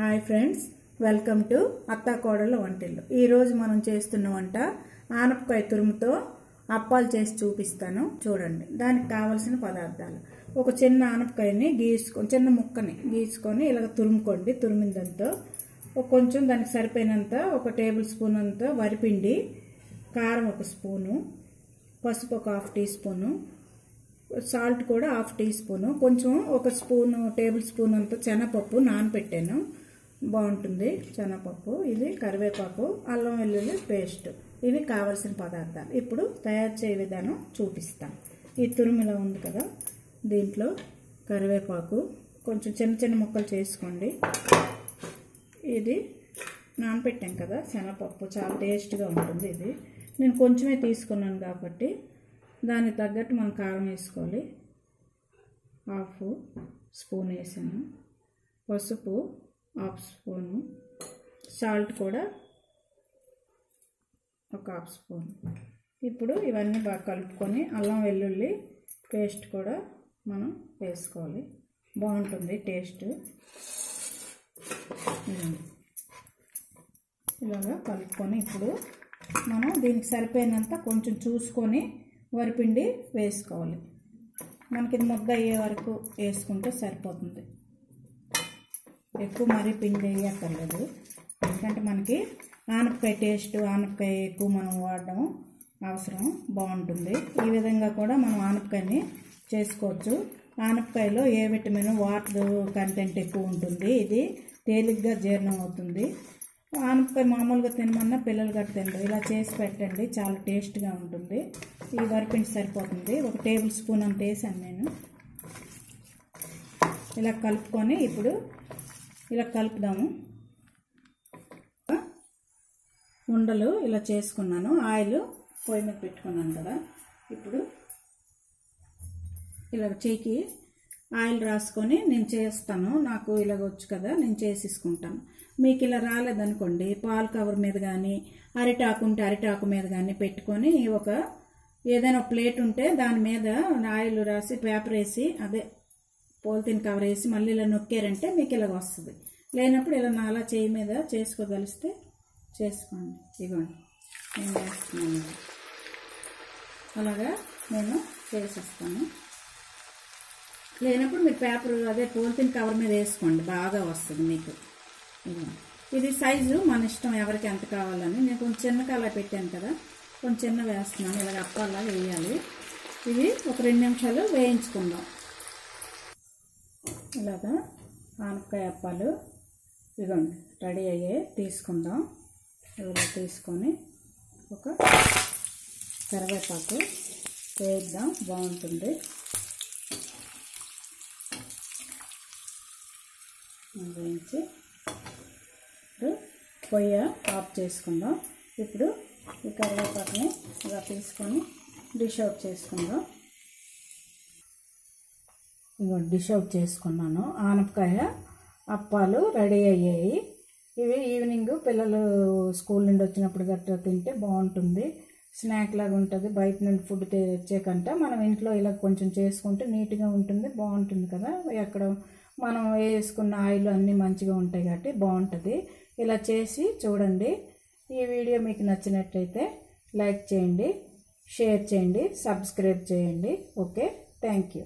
Hi friends welcome to అత్తా వంటిల్లు. ఈరోజు మనం చేస్తున్న వంట ఆనపకాయ తురుముతో అప్పాలు చేసి చూపిస్తాను. చూడండి దానికి కావలసిన పదార్థాలు. ఒక చిన్న ఆనపకాయని గీసుకొని చిన్న ముక్కని గీసుకొని ఇలాగ తురుముకోండి. తురిమిందంతో కొంచెం దానికి సరిపోయినంత ఒక టేబుల్ స్పూన్ అంత వరిపిండి కారం ఒక స్పూను పసుపు ఒక హాఫ్ టీ స్పూను సాల్ట్ కూడా హాఫ్ టీ స్పూను. కొంచెం ఒక స్పూను టేబుల్ స్పూన్ అంత శనగపప్పు నానబెట్టాను బాగుంటుంది. శనగపప్పు ఇది కరివేపాకు అల్లం వెల్లుల్లి పేస్ట్. ఇవి కావలసిన పదార్థాలు. ఇప్పుడు తయారు చేయ విధానం చూపిస్తాం. ఈ తురుమిలా ఉంది కదా? దీంట్లో కరివేపాకు కొంచెం చిన్న చిన్న ముక్కలు చేసుకోండి. ఇది నానపెట్టాం కదా? శనగపప్పు చాలా టేస్ట్గా ఉంటుంది ఇది. నేను కొంచెమే తీసుకున్నాను కాబట్టి దానికి తగ్గట్టు మనం కారం వేసుకోవాలి. హాఫ్ స్పూన్ వేసాను. పసుపు హాఫ్ స్పూను. సాల్ట్ కూడా ఒక హాఫ్ స్పూన్. ఇప్పుడు ఇవన్నీ బాగా కలుపుకొని అల్లం వెల్లుల్లి పేస్ట్ కూడా మనం వేసుకోవాలి. బాగుంటుంది టేస్ట్. ఇలాగా కలుపుకొని ఇప్పుడు మనం దీనికి సరిపోయినంత కొంచెం చూసుకొని వరిపిండి వేసుకోవాలి. మనకి ఇది ముద్ద అయ్యే వరకు వేసుకుంటే సరిపోతుంది. ఎక్కువ మరీ పిండి వేయక్కర్లేదు. ఎందుకంటే మనకి ఆనపకాయ టేస్ట్ ఆనపకాయ ఎక్కువ మనం వాడడం అవసరం బాగుంటుంది. ఈ విధంగా కూడా మనం ఆనపకాయని చేసుకోవచ్చు. ఆనపకాయలో ఏ విటమిన్ వాటర్ కంటెంట్ ఎక్కువ ఉంటుంది. ఇది తేలిగ్గా జీర్ణం అవుతుంది. ఆనపకాయ మామూలుగా తినమన్నా పిల్లలు గట్ట తినరు. ఇలా చేసి పెట్టండి చాలా టేస్ట్గా ఉంటుంది. ఈ వరిపిండి సరిపోతుంది. ఒక టేబుల్ స్పూన్ అంత వేసాను నేను. ఇలా కలుపుకొని ఇప్పుడు ఇలా కలుపుదాము. ఉండలు ఇలా చేసుకున్నాను. ఆయిల్ పొయ్యి మీద పెట్టుకున్నాను కదా. ఇప్పుడు ఇలా చేయికి ఆయిల్ రాసుకొని నేను చేస్తాను. నాకు ఇలాగ వచ్చు కదా నేను చేసేసుకుంటాను. మీకు ఇలా రాలేదనుకోండి పాలు కవర్ మీద కానీ అరిటాకు ఉంటే అరిటాకు మీద కానీ పెట్టుకొని ఒక ఏదైనా ప్లేట్ ఉంటే దాని మీద ఆయిల్ రాసి పేపర్ వేసి అదే పోలిథిన్ కవర్ వేసి మళ్ళీ ఇలా నొక్కారంటే మీకు ఇలాగ వస్తుంది. లేనప్పుడు ఇలా నా అలా చేయి మీద చేసుకోగలిస్తే చేసుకోండి. ఇవ్వండి నేను చేస్తున్నాను. అలాగా నేను చేసేస్తాను. లేనప్పుడు మీరు పేపర్ అదే పోలిథిన్ కవర్ మీద వేసుకోండి. బాగా వస్తుంది మీకు. ఇది సైజు మన ఇష్టం ఎవరికి ఎంత కావాలని. నేను కొంచెం చిన్నగా అలా పెట్టాను కదా. కొంచెం చిన్న వేస్తున్నాను. ఇలాగ అప్పలా వేయాలి. ఇది ఒక రెండు నిమిషాలు వేయించుకుందాం. ఇలాగా ఆనపకాయ అప్పాలు ఇదిగోండి రెడీ అయ్యే తీసుకుందాం. ఇలా తీసుకొని ఒక కరివేపాకు వేద్దాం బాగుంటుంది. వేయించి ఇప్పుడు పొయ్యి ఆఫ్ చేసుకుందాం. ఇప్పుడు ఈ కరివేపాకుని ఇలా తీసుకొని డిష్ అవుట్ చేసుకుందాం. డిష్ అవుట్ చేసుకున్నాను. ఆనపకాయ అప్పాలు రెడీ అయ్యాయి. ఇవి ఈవినింగ్ పిల్లలు స్కూల్ నుండి వచ్చినప్పుడు గట్రా తింటే బాగుంటుంది. స్నాక్ లాగా ఉంటుంది. బయట నుండి ఫుడ్ తెచ్చేకంట మనం ఇంట్లో ఇలా కొంచెం చేసుకుంటే నీట్గా ఉంటుంది బాగుంటుంది కదా. ఎక్కడ మనం వేసుకున్న ఆయిల్ అన్నీ మంచిగా ఉంటాయి కాబట్టి బాగుంటుంది. ఇలా చేసి చూడండి. ఈ వీడియో మీకు నచ్చినట్లయితే లైక్ చేయండి షేర్ చేయండి సబ్స్క్రైబ్ చేయండి. Okay thank you.